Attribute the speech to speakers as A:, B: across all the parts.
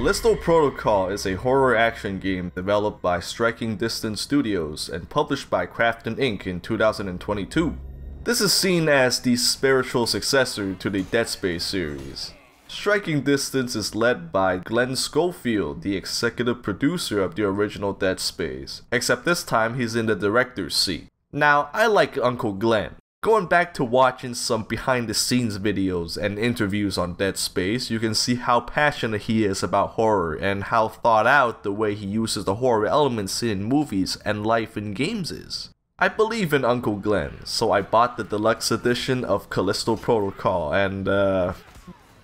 A: Callisto Protocol is a horror action game developed by Striking Distance Studios and published by Krafton Inc. in 2022. This is seen as the spiritual successor to the Dead Space series. Striking Distance is led by Glen Schofield, the executive producer of the original Dead Space, except this time he's in the director's seat. Now, I like Uncle Glenn, Going back to watching some behind the scenes videos and interviews on Dead Space, you can see how passionate he is about horror and how thought out the way he uses the horror elements in movies and life in games is. I believe in Uncle Glen, so I bought the deluxe edition of Callisto Protocol and uh...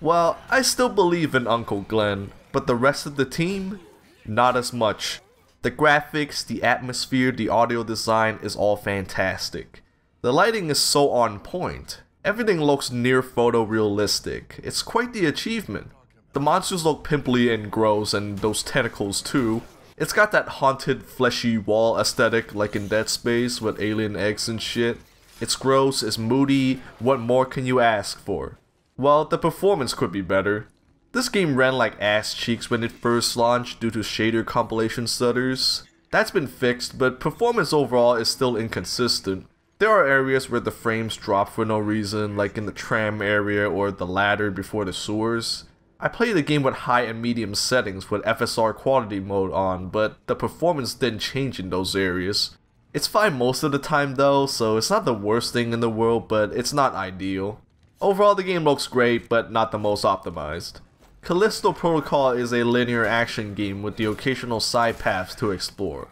A: Well, I still believe in Uncle Glen, but the rest of the team? Not as much. The graphics, the atmosphere, the audio design is all fantastic. The lighting is so on point. Everything looks near photorealistic. It's quite the achievement. The monsters look pimply and gross and those tentacles too. It's got that haunted fleshy wall aesthetic like in Dead Space with alien eggs and shit. It's gross, it's moody, what more can you ask for? Well, the performance could be better. This game ran like ass cheeks when it first launched due to shader compilation stutters. That's been fixed, but performance overall is still inconsistent. There are areas where the frames drop for no reason, like in the tram area or the ladder before the sewers. I played the game with high and medium settings with FSR quality mode on, but the performance didn't change in those areas. It's fine most of the time though, so it's not the worst thing in the world, but it's not ideal. Overall the game looks great, but not the most optimized. Callisto Protocol is a linear action game with the occasional side paths to explore.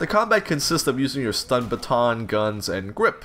A: The combat consists of using your stun baton, guns, and grip.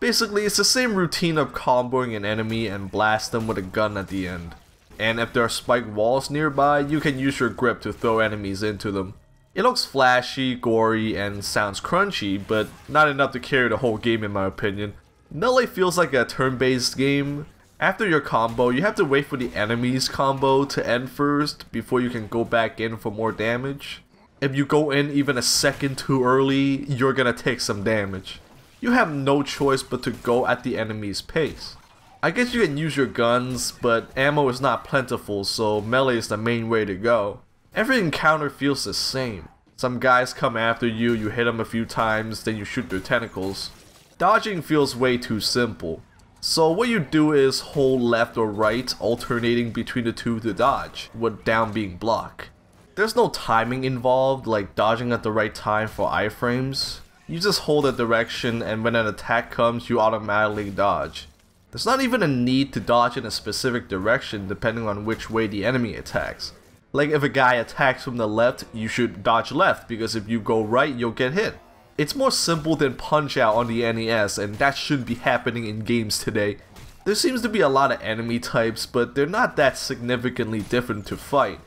A: Basically, it's the same routine of comboing an enemy and blast them with a gun at the end. And if there are spiked walls nearby, you can use your grip to throw enemies into them. It looks flashy, gory, and sounds crunchy, but not enough to carry the whole game in my opinion. Melee feels like a turn-based game. After your combo, you have to wait for the enemy's combo to end first before you can go back in for more damage if you go in even a second too early, you're gonna take some damage. You have no choice but to go at the enemy's pace. I guess you can use your guns, but ammo is not plentiful, so melee is the main way to go. Every encounter feels the same. Some guys come after you, you hit them a few times, then you shoot their tentacles. Dodging feels way too simple. So what you do is hold left or right, alternating between the two to dodge, with down being block. There's no timing involved, like dodging at the right time for iframes. You just hold a direction and when an attack comes, you automatically dodge. There's not even a need to dodge in a specific direction depending on which way the enemy attacks. Like if a guy attacks from the left, you should dodge left because if you go right, you'll get hit. It's more simple than Punch Out on the NES and that shouldn't be happening in games today. There seems to be a lot of enemy types, but they're not that significantly different to fight.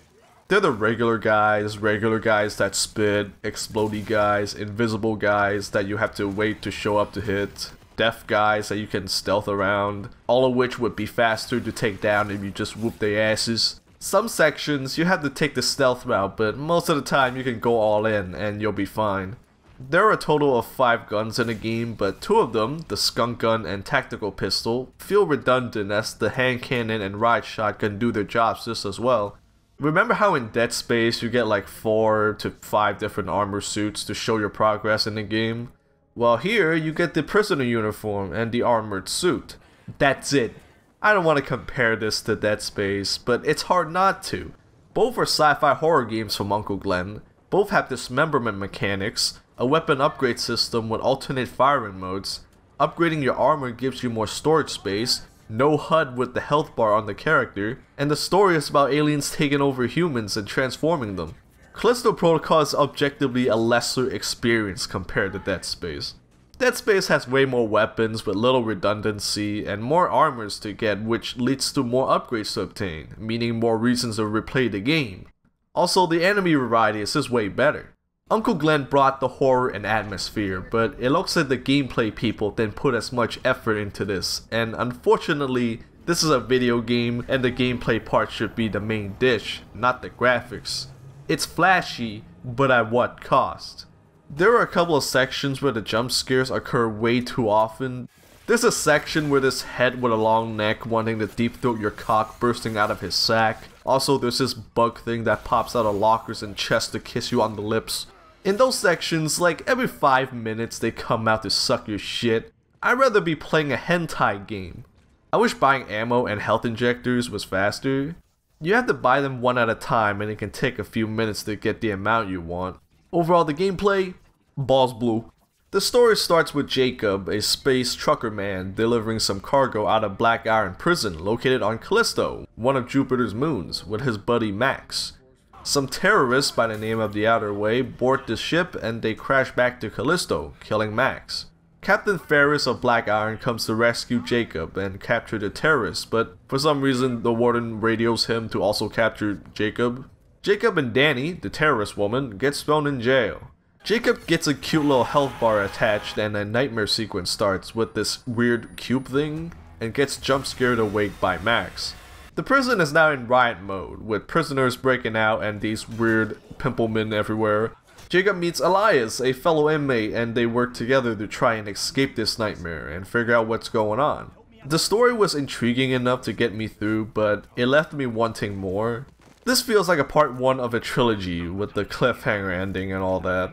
A: They're the regular guys, regular guys that spit, explodey guys, invisible guys that you have to wait to show up to hit, deaf guys that you can stealth around, all of which would be faster to take down if you just whoop their asses. Some sections you have to take the stealth route, but most of the time you can go all in and you'll be fine. There are a total of 5 guns in the game, but two of them, the skunk gun and tactical pistol, feel redundant as the hand cannon and riot shotgun do their jobs just as well. Remember how in Dead Space you get like four to five different armor suits to show your progress in the game? Well here you get the prisoner uniform and the armored suit. That's it. I don't want to compare this to Dead Space, but it's hard not to. Both are sci-fi horror games from Uncle Glen. Both have dismemberment mechanics, a weapon upgrade system with alternate firing modes. Upgrading your armor gives you more storage space, no HUD with the health bar on the character, and the story is about aliens taking over humans and transforming them. Callisto Protocol is objectively a lesser experience compared to Dead Space. Dead Space has way more weapons with little redundancy and more armors to get which leads to more upgrades to obtain, meaning more reasons to replay the game. Also, the enemy variety is just way better. Uncle Glen brought the horror and atmosphere, but it looks like the gameplay people didn't put as much effort into this, and unfortunately, this is a video game and the gameplay part should be the main dish, not the graphics. It's flashy, but at what cost? There are a couple of sections where the jump scares occur way too often. There's a section where this head with a long neck wanting to deep throat your cock bursting out of his sack. Also, there's this bug thing that pops out of lockers and chests to kiss you on the lips. In those sections, like every 5 minutes they come out to suck your shit. I'd rather be playing a hentai game. I wish buying ammo and health injectors was faster. You have to buy them one at a time and it can take a few minutes to get the amount you want. Overall, the gameplay, balls blue. The story starts with Jacob, a space trucker man, delivering some cargo out of Black Iron Prison located on Callisto, one of Jupiter's moons, with his buddy Max. Some terrorists by the name of the Outer Way board the ship and they crash back to Callisto, killing Max. Captain Ferris of Black Iron comes to rescue Jacob and capture the terrorists, but for some reason the warden radios him to also capture Jacob. Jacob and Dani, the terrorist woman, get thrown in jail. Jacob gets a cute little health bar attached and a nightmare sequence starts with this weird cube thing and gets jump scared awake by Max. The prison is now in riot mode, with prisoners breaking out and these weird pimple men everywhere. Jacob meets Elias, a fellow inmate, and they work together to try and escape this nightmare and figure out what's going on. The story was intriguing enough to get me through, but it left me wanting more. This feels like a part 1 of a trilogy with the cliffhanger ending and all that.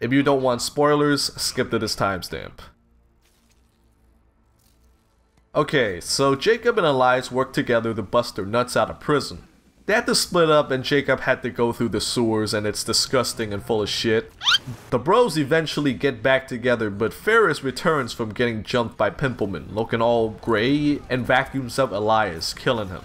A: If you don't want spoilers, skip to this timestamp. Okay, so Jacob and Elias work together to bust their nuts out of prison. They had to split up and Jacob had to go through the sewers and it's disgusting and full of shit. The bros eventually get back together but Ferris returns from getting jumped by Pimpleman, looking all grey, and vacuums up Elias, killing him.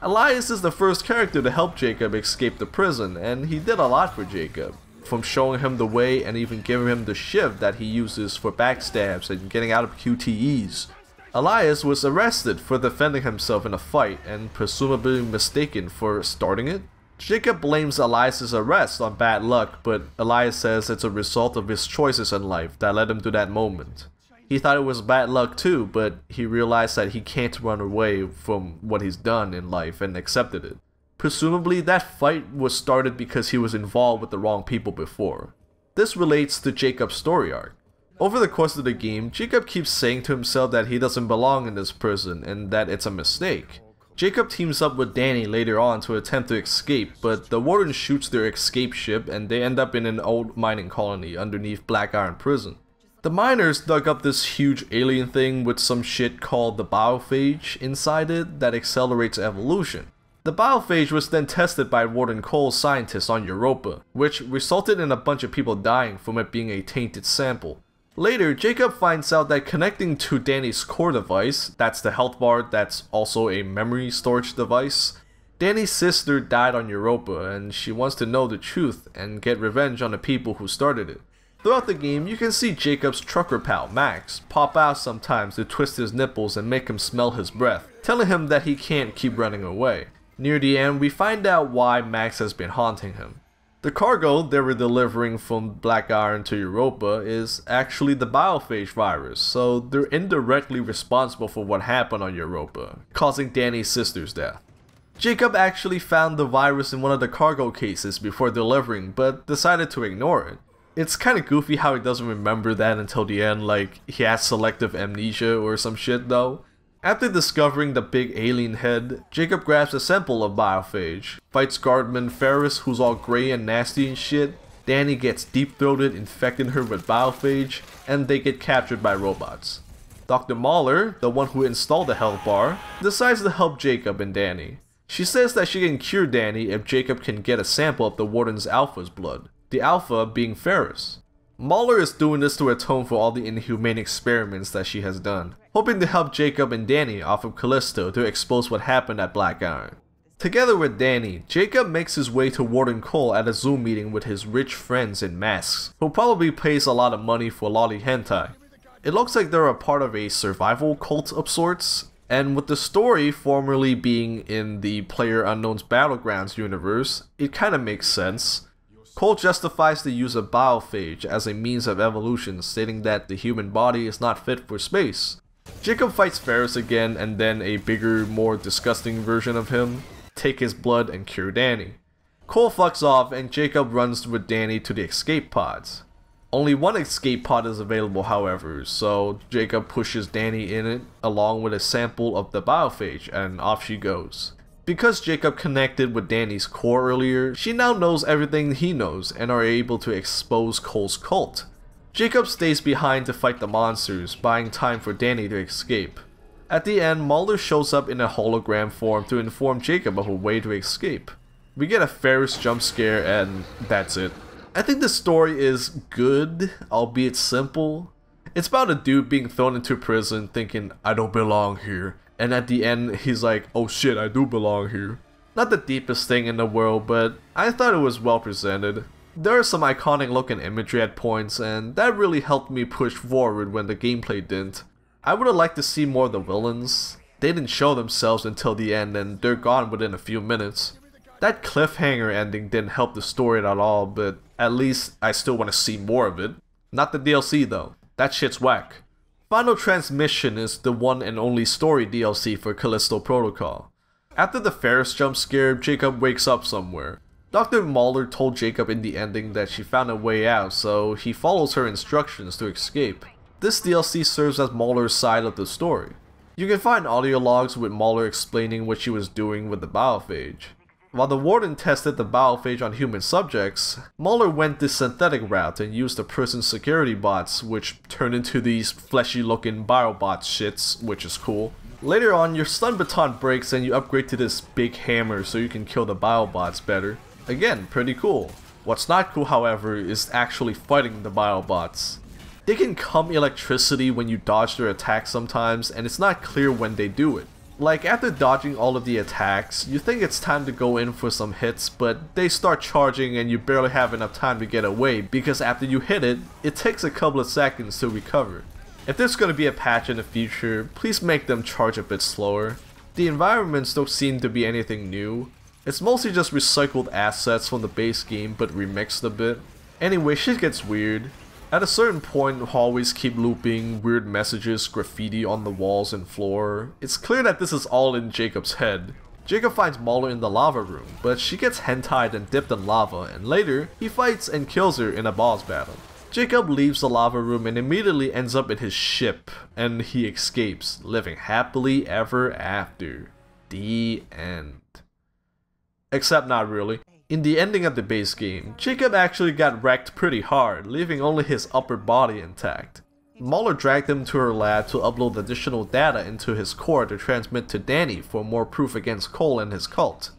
A: Elias is the first character to help Jacob escape the prison and he did a lot for Jacob from showing him the way and even giving him the shiv that he uses for backstabs and getting out of QTEs. Elias was arrested for defending himself in a fight and presumably mistaken for starting it. Jacob blames Elias's arrest on bad luck, but Elias says it's a result of his choices in life that led him to that moment. He thought it was bad luck too, but he realized that he can't run away from what he's done in life and accepted it. Presumably, that fight was started because he was involved with the wrong people before. This relates to Jacob's story arc. Over the course of the game, Jacob keeps saying to himself that he doesn't belong in this prison and that it's a mistake. Jacob teams up with Dani later on to attempt to escape, but the warden shoots their escape ship and they end up in an old mining colony underneath Black Iron Prison. The miners dug up this huge alien thing with some shit called the biophage inside it that accelerates evolution. The biophage was then tested by Warden Cole's scientists on Europa, which resulted in a bunch of people dying from it being a tainted sample. Later, Jacob finds out that connecting to Dani's core device, that's the health bar that's also a memory storage device, Dani's sister died on Europa and she wants to know the truth and get revenge on the people who started it. Throughout the game, you can see Jacob's trucker pal, Max, pop out sometimes to twist his nipples and make him smell his breath, telling him that he can't keep running away. Near the end, we find out why Max has been haunting him. The cargo they were delivering from Black Iron to Europa is actually the biophage virus, so they're indirectly responsible for what happened on Europa, causing Dani's sister's death. Jacob actually found the virus in one of the cargo cases before delivering, but decided to ignore it. It's kinda goofy how he doesn't remember that until the end, like he has selective amnesia or some shit though. After discovering the big alien head, Jacob grabs a sample of Biophage, fights guardman Ferris who's all grey and nasty and shit, Dani gets deep-throated infecting her with Biophage, and they get captured by robots. Dr. Mahler, the one who installed the health bar, decides to help Jacob and Dani. She says that she can cure Dani if Jacob can get a sample of the Warden's Alpha's blood, the Alpha being Ferris. Mahler is doing this to atone for all the inhumane experiments that she has done, hoping to help Jacob and Dani off of Callisto to expose what happened at Black Iron. Together with Dani, Jacob makes his way to Warden Cole at a Zoom meeting with his rich friends in masks, who probably pays a lot of money for lolly hentai. It looks like they're a part of a survival cult of sorts, and with the story formerly being in the Player Unknown's Battlegrounds universe, it kinda makes sense. Cole justifies the use of biophage as a means of evolution, stating that the human body is not fit for space. Jacob fights Ferris again and then a bigger, more disgusting version of him, take his blood and cure Dani. Cole fucks off and Jacob runs with Dani to the escape pods. Only one escape pod is available however, so Jacob pushes Dani in it along with a sample of the biophage and off she goes. Because Jacob connected with Dani's core earlier, she now knows everything he knows and are able to expose Cole's cult. Jacob stays behind to fight the monsters, buying time for Dani to escape. At the end, Mulder shows up in a hologram form to inform Jacob of a way to escape. We get a Ferris jump scare and that's it. I think the story is good, albeit simple. It's about a dude being thrown into prison thinking, I don't belong here. And at the end, he's like, oh shit, I do belong here. Not the deepest thing in the world, but I thought it was well presented. There are some iconic looking imagery at points, and that really helped me push forward when the gameplay didn't. I would have liked to see more of the villains. They didn't show themselves until the end, and they're gone within a few minutes. That cliffhanger ending didn't help the story at all, but at least I still want to see more of it. Not the DLC though. That shit's whack. Final Transmission is the one and only story DLC for Callisto Protocol. After the Ferris jump scare, Jacob wakes up somewhere. Dr. Mulder told Jacob in the ending that she found a way out, so he follows her instructions to escape. This DLC serves as Mulder's side of the story. You can find audio logs with Mulder explaining what she was doing with the biophage. While the Warden tested the biophage on human subjects, Mulder went the synthetic route and used the prison security bots, which turned into these fleshy looking biobot shits, which is cool. Later on, your stun baton breaks and you upgrade to this big hammer so you can kill the biobots better. Again, pretty cool. What's not cool, however, is actually fighting the biobots. They can come electricity when you dodge their attacks sometimes, and it's not clear when they do it. Like, after dodging all of the attacks, you think it's time to go in for some hits, but they start charging and you barely have enough time to get away because after you hit it, it takes a couple of seconds to recover. If there's gonna be a patch in the future, please make them charge a bit slower. The environments don't seem to be anything new. It's mostly just recycled assets from the base game but remixed a bit. Anyway, shit gets weird. At a certain point, hallways keep looping, weird messages graffiti on the walls and floor. It's clear that this is all in Jacob's head. Jacob finds Mulder in the lava room, but she gets hentied and dipped in lava, and later, he fights and kills her in a boss battle. Jacob leaves the lava room and immediately ends up in his ship, and he escapes, living happily ever after. The end. Except not really. In the ending of the base game, Jacob actually got wrecked pretty hard, leaving only his upper body intact. Mulder dragged him to her lab to upload additional data into his core to transmit to Dani for more proof against Cole and his cult.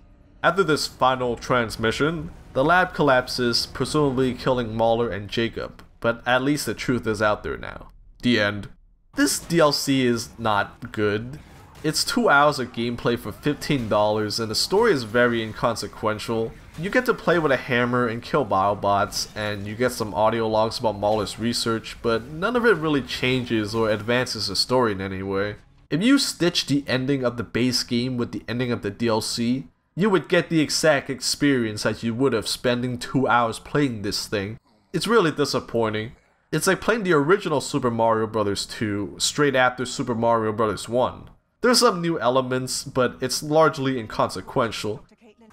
A: After this final transmission, the lab collapses, presumably killing Mulder and Jacob, but at least the truth is out there now. The end. This DLC is not good. It's 2 hours of gameplay for $15 and the story is very inconsequential, you get to play with a hammer and kill biobots, and you get some audio logs about Mulder's research, but none of it really changes or advances the story in any way. If you stitch the ending of the base game with the ending of the DLC, you would get the exact experience that you would have spending 2 hours playing this thing. It's really disappointing. It's like playing the original Super Mario Bros. 2 straight after Super Mario Bros. 1. There's some new elements, but it's largely inconsequential.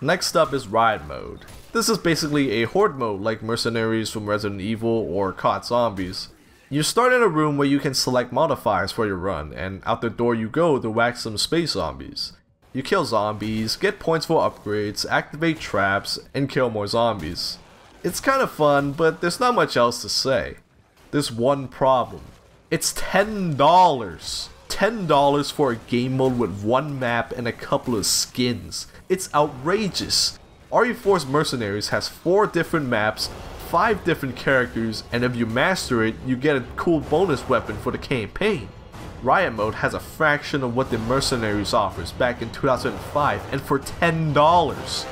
A: Next up is Riot Mode. This is basically a horde mode like Mercenaries from Resident Evil or COD Zombies. You start in a room where you can select modifiers for your run, and out the door you go to whack some space zombies. You kill zombies, get points for upgrades, activate traps, and kill more zombies. It's kind of fun, but there's not much else to say. There's one problem. It's $10! $10 for a game mode with one map and a couple of skins. It's outrageous. RE4's Mercenaries has 4 different maps, 5 different characters, and if you master it, you get a cool bonus weapon for the campaign. Riot Mode has a fraction of what the Mercenaries offers back in 2005 and for $10.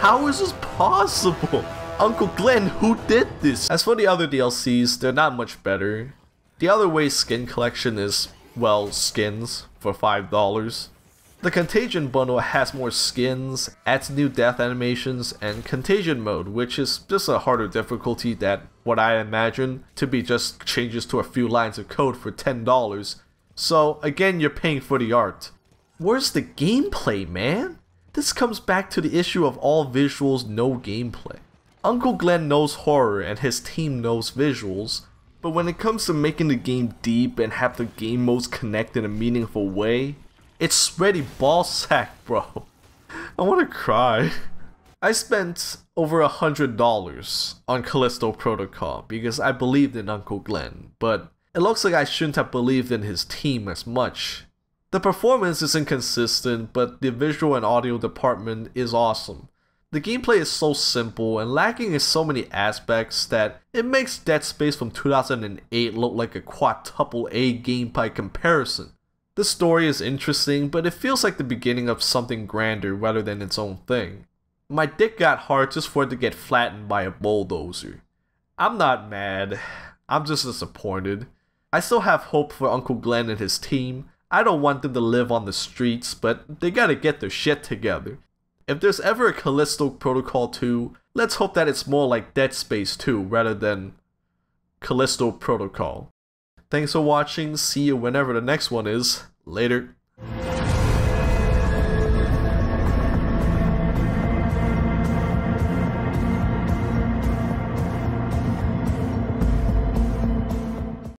A: How is this possible? Uncle Glen, who did this? As for the other DLCs, they're not much better. The Outer Way skin collection is, well, skins for $5. The Contagion bundle has more skins, adds new death animations, and Contagion mode, which is just a harder difficulty that what I imagine to be just changes to a few lines of code for $10. So again, you're paying for the art. Where's the gameplay, man? This comes back to the issue of all visuals, no gameplay. Uncle Glen knows horror and his team knows visuals, but when it comes to making the game deep and have the game modes connect in a meaningful way, it's ready ball sack, bro. I want to cry. I spent over a hundred dollars on Callisto Protocol because I believed in Uncle Glen, but it looks like I shouldn't have believed in his team as much. The performance is inconsistent, but the visual and audio department is awesome. The gameplay is so simple and lacking in so many aspects that it makes Dead Space from 2008 look like a quadruple A game by comparison. The story is interesting, but it feels like the beginning of something grander rather than its own thing. My dick got hard just for it to get flattened by a bulldozer. I'm not mad, I'm just disappointed. I still have hope for Uncle Glen and his team. I don't want them to live on the streets, but they gotta get their shit together. If there's ever a Callisto Protocol 2, let's hope that it's more like Dead Space 2 rather than Callisto Protocol. Thanks for watching, see you whenever the next one is. Later.